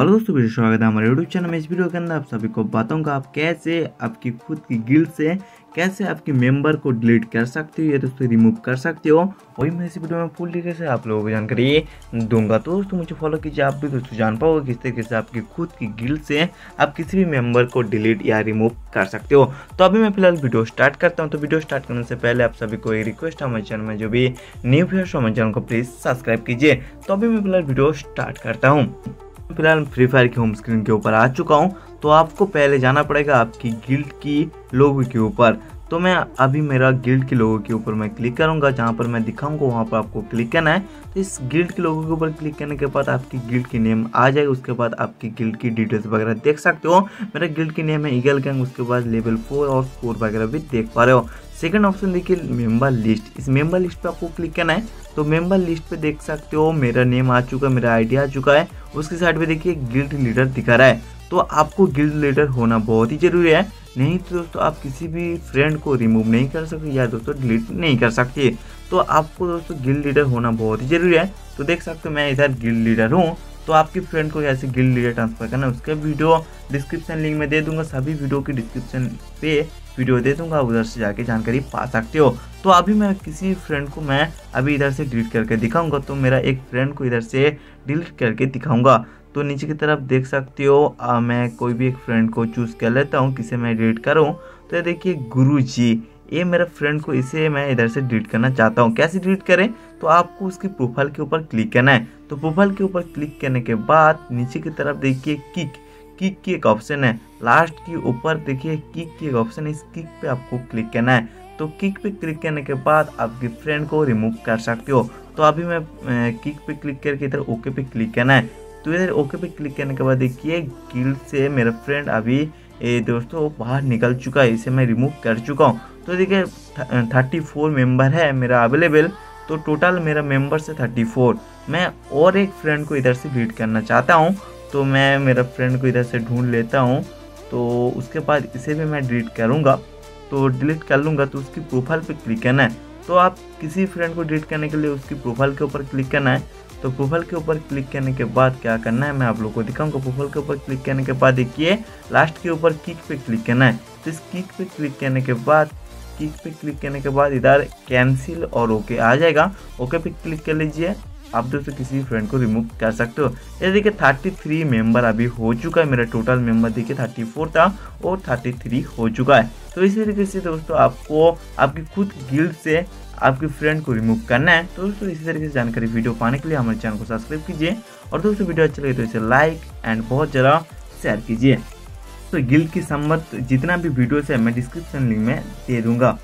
Hello दोस्तों video स्वागत है हमारे यूट्यूब चैनल में। इस वीडियो के अंदर आप सभी को बताऊँगा आप कैसे आपकी खुद की गिल से कैसे आपके मेंबर को डिलीट कर सकते हो, या दोस्तों रिमूव कर सकते हो। वही मैं इस वीडियो में फुल तरीके से आप लोगों को जानकारी दूँगा। तो दोस्तों, मुझे फॉलो कीजिए, आप भी दोस्तों जान पाओगे किस तरीके से आपकी खुद की गिल से आप किसी भी मेंबर को डिलीट या रिमूव कर सकते हो। तो अभी मैं फ़िलहाल वीडियो स्टार्ट करता हूँ। तो वीडियो स्टार्ट करने से पहले आप सभी को एक रिक्वेस्ट हमारे चैनल में, जो भी न्यू व्यूअर्स हमारे चैनल को प्लीज़ सब्सक्राइब कीजिए। तो अभी मैं फ़िलहाल वीडियो स्टार्ट करता हूँ। फ़िलहाल फ्री फायर की होम स्क्रीन के ऊपर आ चुका हूँ तो आपको पहले जाना पड़ेगा आपकी गिल्ड की लोगों के ऊपर। तो मैं अभी मेरा गिल्ड के लोगों के ऊपर मैं क्लिक करूँगा, जहाँ पर मैं दिखाऊँगा, वहाँ पर आपको क्लिक करना है। तो इस गिल्ड के लोगों के ऊपर क्लिक करने के बाद आपकी गिल्ड की नेम आ जाएगी, उसके बाद आपकी गिल्ड की डिटेल्स वगैरह देख सकते हो। मेरा गिल्ड की नेम है ईगल गैंग उसके बाद लेवल फोर और फोर वगैरह भी देख पा रहे हो। सेकंड ऑप्शन देखिए मेंबर लिस्ट इस मेंबर लिस्ट पे आपको क्लिक करना है तो मेंबर लिस्ट पे देख सकते हो, मेरा नेम आ चुका है, मेरा आईडी आ चुका है। उसके साइड पे देखिए गिल्ड लीडर दिखा रहा है। तो आपको गिल्ड लीडर होना बहुत ही ज़रूरी है। नहीं तो दोस्तों, आप किसी भी फ्रेंड को रिमूव नहीं कर सकते या दोस्तों डिलीट नहीं कर सकते। तो आपको दोस्तों गिल्ड लीडर होना बहुत ही ज़रूरी है। तो देख सकते हो मैं इधर गिल्ड लीडर हूँ। तो आपकी फ्रेंड को कैसे गिल्ड लीडर ट्रांसफ़र करना है। उसका वीडियो डिस्क्रिप्शन लिंक में दे दूँगा। सभी वीडियो की डिस्क्रिप्शन पे वीडियो दे दूँगा। उधर से जाके जानकारी पा सकते हो। तो अभी मैं किसी फ्रेंड को मैं अभी इधर से डिलीट करके दिखाऊँगा। तो मेरा एक फ्रेंड को इधर से डिलीट करके दिखाऊँगा। तो नीचे की तरफ़ देख सकते हो आ, मैं कोई भी एक फ्रेंड को चूज़ कर लेता हूँ किसे मैं डिलीट करूँ। तो ये देखिए गुरु जी ये मेरा फ्रेंड को इसे मैं इधर से डिलीट करना चाहता हूँ। कैसे डिलीट करें? तो आपको उसकी प्रोफ़ाइल के ऊपर क्लिक करना है। तो प्रोफ़ाइल के ऊपर क्लिक करने के बाद नीचे की तरफ़ देखिए किक किक की एक ऑप्शन है। लास्ट के ऊपर देखिए किक की एक ऑप्शन है इस किक पे आपको क्लिक करना है। तो किक पे क्लिक करने के बाद आपके फ्रेंड को रिमूव कर सकते हो। तो अभी मैं किक पे क्लिक करके इधर ओके पे क्लिक करना है। तो इधर ओके पे क्लिक करने के बाद देखिए, गिल्ड से मेरा फ्रेंड अभी, ए, दोस्तों, बाहर निकल चुका है, इसे मैं रिमूव कर चुका हूँ। तो देखिए थर्टी फोर मेंबर है मेरा अवेलेबल तो टोटल मेरा मेंबर से थर्टी फोर मैं और एक फ्रेंड को इधर से डिलीट करना चाहता हूँ तो मैं मेरा फ्रेंड को इधर से ढूंढ लेता हूँ। तो उसके बाद इसे भी मैं डिलीट करूँगा। तो डिलीट कर लूँगा तो उसकी प्रोफ़ाइल पे क्लिक करना है। तो आप किसी फ्रेंड को डिलीट करने के लिए उसकी प्रोफ़ाइल के ऊपर क्लिक करना है। तो प्रोफ़ाइल के ऊपर क्लिक करने के बाद क्या करना है? मैं आप लोग को दिखाऊँगा। प्रोफ़ाइल के ऊपर क्लिक करने के बाद देखिए लास्ट के ऊपर किक पे क्लिक करना है। तो इस किक पे क्लिक करने के बाद किक पे क्लिक करने के बाद इधर कैंसिल और ओके आ जाएगा। ओके पे क्लिक कर लीजिए। आप दोस्तों किसी फ्रेंड को रिमूव कर सकते हो। ये देखिए थर्टी थ्री मेंबर अभी हो चुका है मेरा टोटल मेंबर देखिए थर्टी फोर था और थर्टी थ्री हो चुका है। तो इसी तरीके से दोस्तों, आपको, आपकी खुद गिल्ड से आपके फ्रेंड को रिमूव करना है। तो दोस्तों, इसी तरीके से जानकारी वीडियो पाने के लिए हमारे चैनल को सब्सक्राइब कीजिए और दोस्तों वीडियो अच्छा लगे तो इसे लाइक एंड बहुत ज़्यादा शेयर कीजिए। तो गिल्ड की संबंध जितना भी वीडियोस है, मैं डिस्क्रिप्शन लिंक में दे दूँगा।